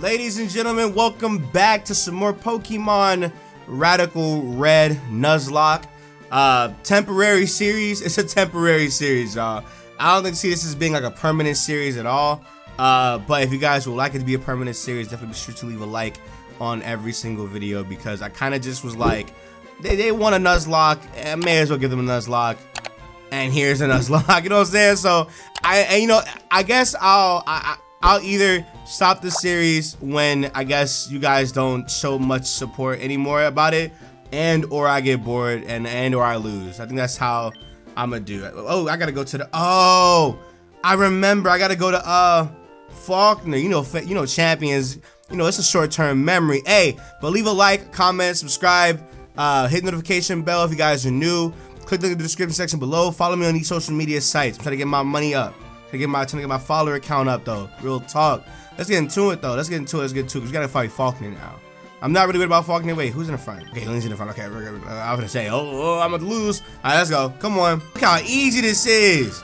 Ladies and gentlemen, welcome back to some more Pokemon Radical Red Nuzlocke. Uh, temporary series. It's a temporary series, y'all. I don't think see this as being like a permanent series at all. Uh, but if you guys would like it to be a permanent series, definitely be sure to leave a like on every single video because I kind of just was like, they, they want a Nuzlocke, I may as well give them a Nuzlocke. And here's a Nuzlocke, you know what I'm saying? So, I, and, you know, I guess I'll, I, I'll either stop the series when I guess you guys don't show much support anymore about it and or I get bored and and or I lose. I think that's how I'm gonna do it. Oh, I gotta go to the oh I remember I gotta go to uh Falkner, you know you know champions, you know it's a short-term memory. Hey, but leave a like, comment, subscribe, uh hit notification bell if you guys are new. Click the description section below. Follow me on these social media sites. I'm trying to get my money up to get my to get my follower count up though. Real talk. Let's get into it though. Let's get into it. Let's get into it. We gotta fight Falkner now. I'm not really good about Falkner. Wait, who's in the front? Okay, Lily's in the front. Okay, we're, we're, uh, I was gonna say, oh, oh, I'm gonna lose. All right, let's go. Come on. Look how easy this is.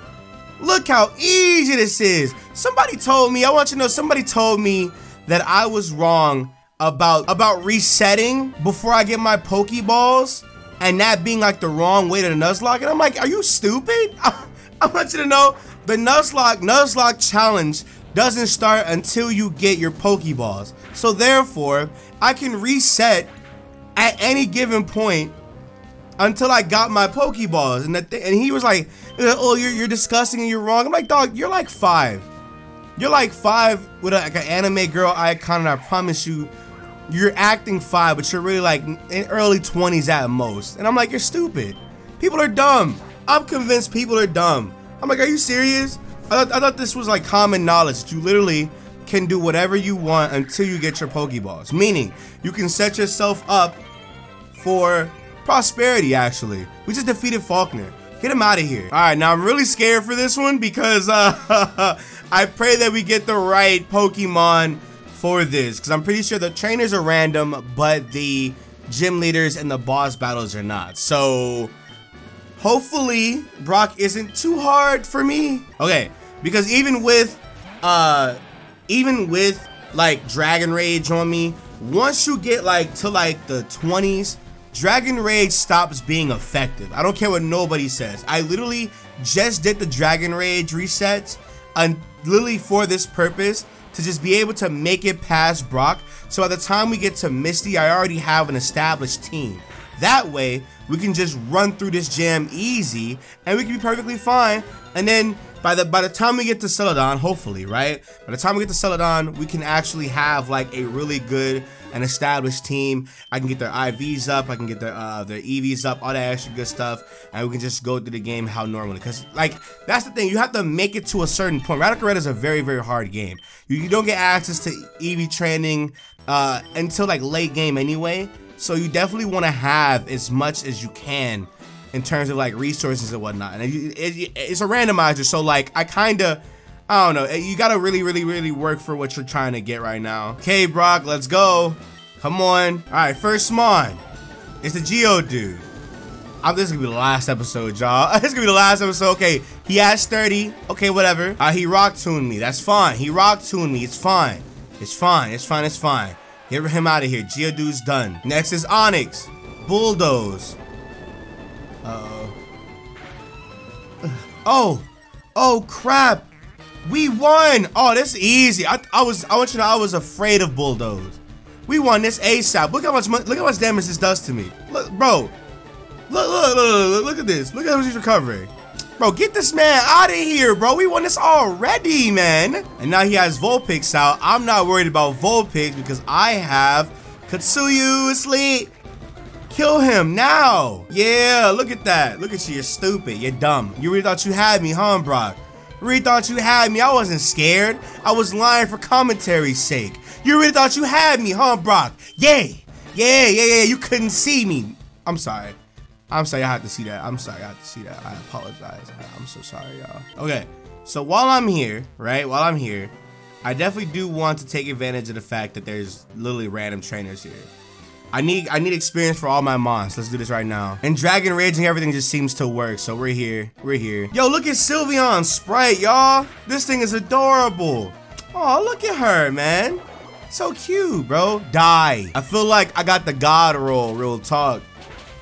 Look how easy this is. Somebody told me. I want you to know. Somebody told me that I was wrong about about resetting before I get my Pokeballs and that being like the wrong way to the Nuzlocke. And I'm like, are you stupid? I want you to know the Nuzlocke Nuzlocke challenge doesn't start until you get your Pokeballs. So therefore, I can reset at any given point until I got my Pokeballs. And that and he was like, "Oh, you're you're disgusting and you're wrong." I'm like, "Dog, you're like five. You're like five with a, like an anime girl icon, and I promise you." You're acting five, but you're really like in early 20s at most. And I'm like, you're stupid. People are dumb. I'm convinced people are dumb. I'm like, are you serious? I thought, I thought this was like common knowledge you literally can do whatever you want until you get your Pokeballs. Meaning, you can set yourself up for prosperity, actually. We just defeated Falkner. Get him out of here. All right, now I'm really scared for this one because uh, I pray that we get the right Pokemon for this because I'm pretty sure the trainers are random, but the gym leaders and the boss battles are not. So hopefully Brock isn't too hard for me. Okay, because even with, uh, even with like Dragon Rage on me, once you get like to like the 20s, Dragon Rage stops being effective. I don't care what nobody says. I literally just did the Dragon Rage resets and literally for this purpose to just be able to make it past Brock. So by the time we get to Misty, I already have an established team. That way, we can just run through this jam easy and we can be perfectly fine. And then by the by the time we get to Celadon, hopefully, right? By the time we get to Celadon, we can actually have like a really good and established team. I can get their IVs up, I can get their uh, their EVs up, all that extra good stuff, and we can just go through the game how normally. Cause like that's the thing, you have to make it to a certain point. Radical Red is a very very hard game. You, you don't get access to EV training uh, until like late game anyway. So you definitely want to have as much as you can in terms of like resources and whatnot. And it, it, it's a randomizer, so like I kind of, I don't know. You gotta really, really, really work for what you're trying to get right now. Okay, Brock, let's go. Come on. All right, first Mon. It's the Geodude. I'm, this is gonna be the last episode, y'all. this is gonna be the last episode. Okay, he has 30. Okay, whatever. Uh, he rock tombed me. That's fine. He rock tombed me. It's fine. It's fine. It's fine. It's fine. Get him out of here. Geodude's done. Next is Onix. Bulldoze. Uh oh. Oh. Oh crap. We won. Oh, this is easy. I, I was I want you to know I was afraid of Bulldoze. We won this ASAP. Look how much look how much damage this does to me. Look, bro. Look, look, look, look, look at this. Look at how much he's recovering. Bro, get this man out of here, bro. We won this already, man. And now he has Vulpix out. I'm not worried about Vulpix because I have Katsuyu asleep. Kill him now. Yeah, look at that. Look at you. You're stupid. You're dumb. You really thought you had me, huh, Brock? You really thought you had me. I wasn't scared. I was lying for commentary's sake. You really thought you had me, huh, Brock? Yay. Yeah, yeah, yeah. You couldn't see me. I'm sorry. I'm sorry I had to see that. I'm sorry I had to see that. I apologize. I'm so sorry, y'all. Okay, so while I'm here, right, while I'm here, I definitely do want to take advantage of the fact that there's literally random trainers here. I need I need experience for all my mons. Let's do this right now. And Dragon Raging, everything just seems to work. So we're here. We're here. Yo, look at Sylveon Sprite, y'all. This thing is adorable. Oh, look at her, man. So cute, bro. Die. I feel like I got the God roll, real talk.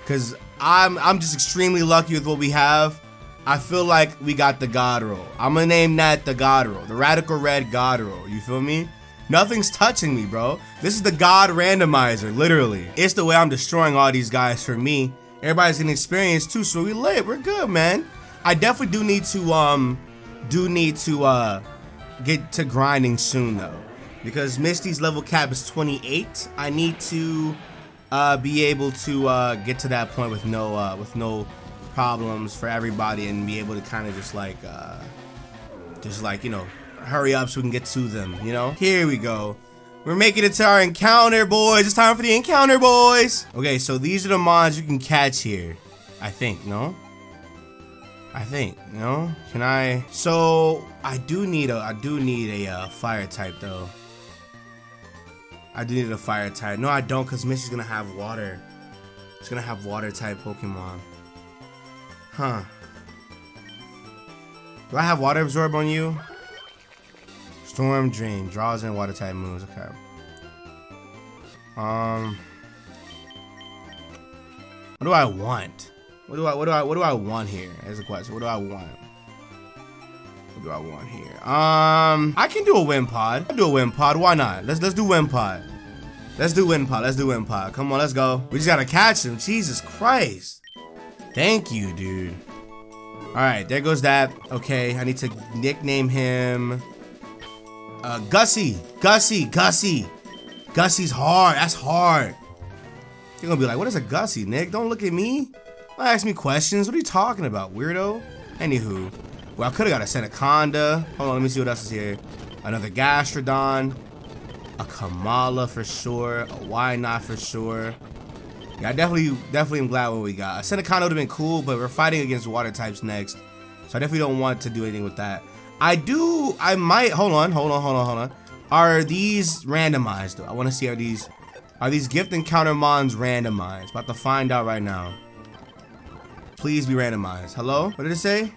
Cause I'm I'm just extremely lucky with what we have. I feel like we got the God roll. I'm gonna name that the God roll. The Radical Red God roll. You feel me? Nothing's touching me, bro. This is the God randomizer, literally. It's the way I'm destroying all these guys for me. Everybody's getting experience too, so we lit. We're good, man. I definitely do need to um do need to uh get to grinding soon though. Because Misty's level cap is 28. I need to uh be able to uh get to that point with no uh with no problems for everybody and be able to kind of just like uh just like, you know, hurry up so we can get to them, you know? Here we go. We're making it to our encounter, boys. It's time for the encounter, boys. Okay, so these are the mods you can catch here. I think, no? I think, know? Can I? So, I do need a, I do need a uh, fire type, though. I do need a fire type. No, I don't, because Misty's gonna have water. She's gonna have water type Pokemon. Huh. Do I have water absorb on you? Storm Drain draws in water type moves. Okay. Um. What do I want? What do I what do I what do I want here? As a question. What do I want? What do I want here? Um, I can do a Wimpod. I'll do a Wimpod. Why not? Let's let's do Wimpod. Let's do Wimpod. Let's do Wimpod. Come on, let's go. We just gotta catch him. Jesus Christ. Thank you, dude. All right, there goes that. Okay, I need to nickname him. Uh, Gussie, Gussie, Gussie. Gussie's hard. That's hard. You're gonna be like, what is a Gussie, Nick? Don't look at me. Don't ask me questions. What are you talking about, weirdo? Anywho, well, I could have got a Sandaconda. Hold on, let me see what else is here. Another Gastrodon. A Komala for sure. A not for sure. Yeah, I definitely, definitely am glad what we got. A Sandaconda would have been cool, but we're fighting against water types next. So I definitely don't want to do anything with that. I do, I might, hold on, hold on, hold on, hold on. Are these randomized though? I want to see are these, are these gift encounter mons randomized? About to find out right now. Please be randomized. Hello? What did it say?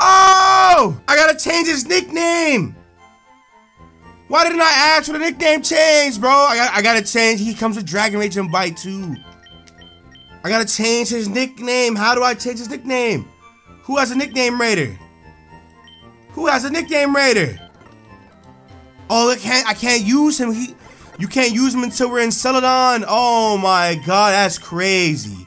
Oh! I gotta change his nickname! Why didn't I ask for the nickname change, bro? I, got, I gotta change. He comes with Dragon Rage and Bite too. I gotta change his nickname. How do I change his nickname? Who has a nickname rater? Who has a nickname rater? Oh, I can't. I can't use him. He, you can't use him until we're in Celadon. Oh my God, that's crazy.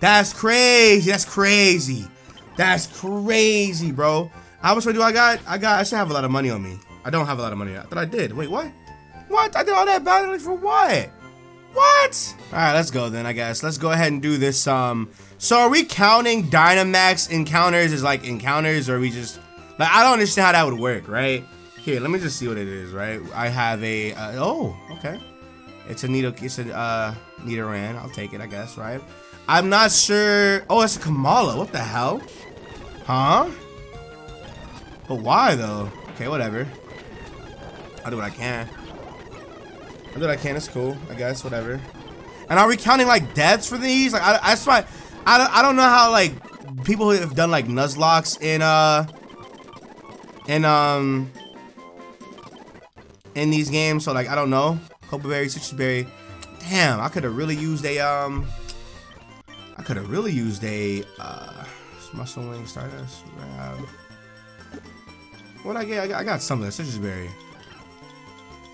That's crazy. That's crazy. That's crazy, bro. How much money do I got? I got. I should have a lot of money on me. I don't have a lot of money. I thought I did. Wait, what? What? I did all that battling for what? What? All right, let's go then, I guess. Let's go ahead and do this. Um, so are we counting Dynamax encounters as like encounters or we just, like, I don't understand how that would work, right? Here, let me just see what it is, right? I have a, uh, oh, okay. It's a Nido, it's a, uh, Nidoran. I'll take it, I guess, right? I'm not sure. Oh, it's a Komala. What the hell? Huh? But why, though? Okay, whatever. I'll do what I can. I'll do what I can. It's cool. I guess. Whatever. And are we counting, like, deaths for these? Like, I, that's why... I I don't know how, like, people who have done, like, Nuzlockes in, uh... In, um... In these games. So, like, I don't know. Copaberry, Sitrus Berry. Damn, I could have really used a, um... I could have really used a, uh... Muscle Wing, Stardust, Grab... What I get? I got, I got This Sitrus Berry.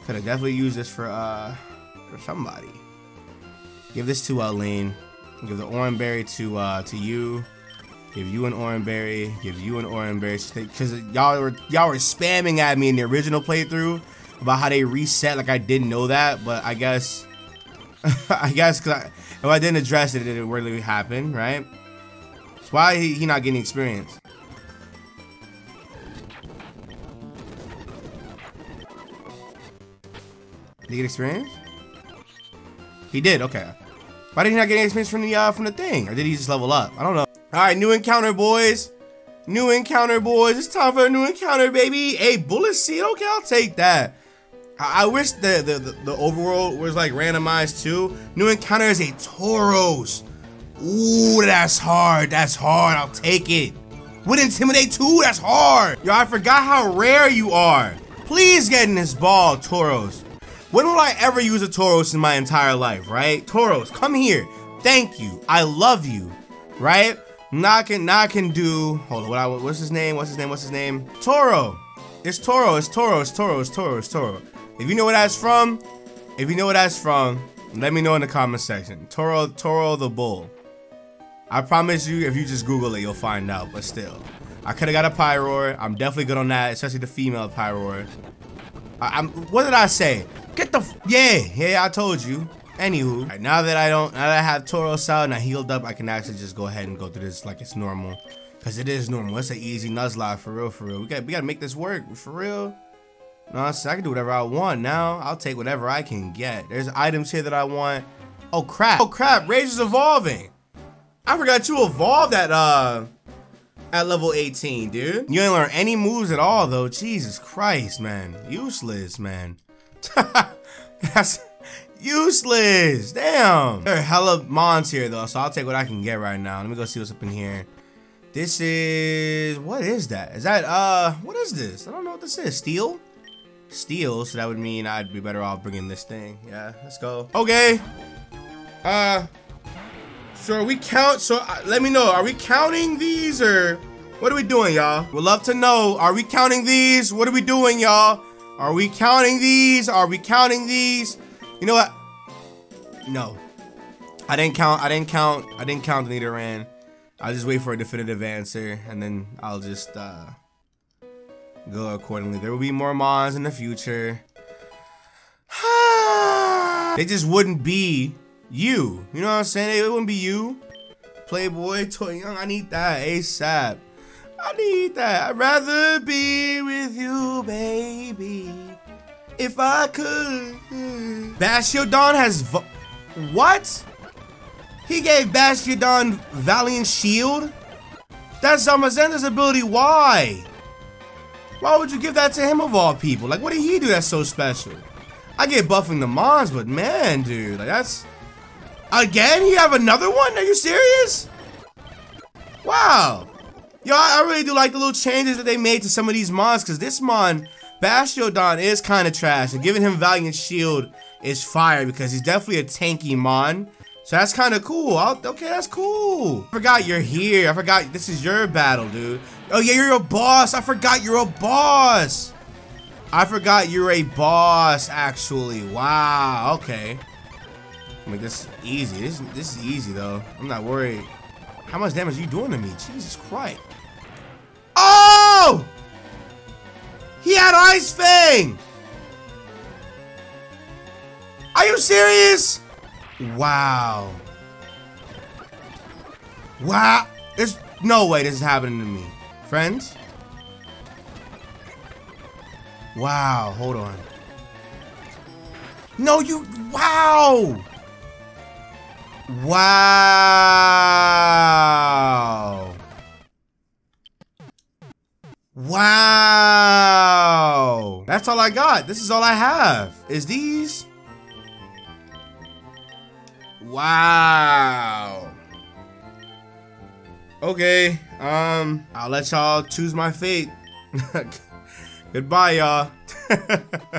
Could have definitely used this for uh for somebody. Give this to Lane. Give the orange berry to uh to you. Give you an orange berry. Give you an orange berry. Because y'all were y'all were spamming at me in the original playthrough about how they reset. Like I didn't know that, but I guess I guess because if I didn't address it, it really happen, right? Why he, he not getting experience. Did he get experience? He did, okay. Why did he not get any experience from the uh, from the thing? Or did he just level up? I don't know. Alright, new encounter, boys. New encounter, boys. It's time for a new encounter, baby. A bullet seed. Okay, I'll take that. I, I wish the, the, the, the overworld was like randomized too. New encounter is a Tauros. Ooh, that's hard. That's hard. I'll take it. With Intimidate 2? That's hard. Yo, I forgot how rare you are. Please get in this ball, Tauros. When will I ever use a Tauros in my entire life, right? Tauros, come here. Thank you. I love you, right? Now can, now can do, hold on, what I, what's his name? What's his name? What's his name? Toro. It's Toro, it's Toro, it's Toro, it's Toro, it's Toro. If you know where that's from, if you know where that's from, let me know in the comment section. Toro, Toro the Bull. I promise you, if you just Google it, you'll find out, but still. I could have got a Pyroar. I'm definitely good on that, especially the female Pyroar. I, am what did I say? Get the, yeah, yeah, I told you. Anywho, right, now that I don't, now that I have Tauros out and I healed up, I can actually just go ahead and go through this like it's normal. Cause it is normal. It's an easy Nuzlocke for real, for real. We gotta, we gotta make this work for real. No, I can do whatever I want now. I'll take whatever I can get. There's items here that I want. Oh crap! Oh crap! Rage is evolving. I forgot you evolved at uh at level 18, dude. You ain't learn any moves at all though. Jesus Christ, man. Useless, man. That's useless. Damn. There are hella mons here though, so I'll take what I can get right now. Let me go see what's up in here. This is, what is that? Is that, uh, what is this? I don't know what this is. Steel? Steel, so that would mean I'd be better off bringing this thing. Yeah, let's go. Okay. Uh, so are we count, so uh, let me know, are we counting these or what are we doing, y'all? We'd love to know, are we counting these? What are we doing, y'all? Are we counting these? Are we counting these? You know what? No. I didn't count. I didn't count. I didn't count the Nidoran. I'll just wait for a definitive answer, and then I'll just uh, go accordingly. There will be more Mons in the future. they just wouldn't be you. You know what I'm saying? It wouldn't be you. Playboy, Toy Young, I need that ASAP. I need that. I'd rather be with you, baby if I could. Bastiodon has what? He gave Bastiodon Valiant Shield? That's Zamazenta's ability. Why? Why would you give that to him of all people? Like, what did he do that's so special? I get buffing the Mons, but man, dude, like that's... Again? You have another one? Are you serious? Wow. Yo, I really do like the little changes that they made to some of these Mons, because this Mon Bastiodon is kind of trash, and giving him Valiant Shield is fire because he's definitely a tanky mon. So that's kind of cool. I'll, okay, that's cool. I forgot you're here. I forgot this is your battle, dude. Oh yeah, you're a boss. I forgot you're a boss. I forgot you're a boss, actually. Wow, okay. I mean, this is easy. This, this is easy, though. I'm not worried. How much damage are you doing to me? Jesus Christ. Oh! He had Ice Fang! Are you serious? Wow. Wow. There's no way this is happening to me. Friends? Wow, hold on. No, you, wow! Wow! Wow! That's all I got. This is all I have. Is these? Wow. Okay. Um, I'll let y'all choose my fate. Goodbye, y'all.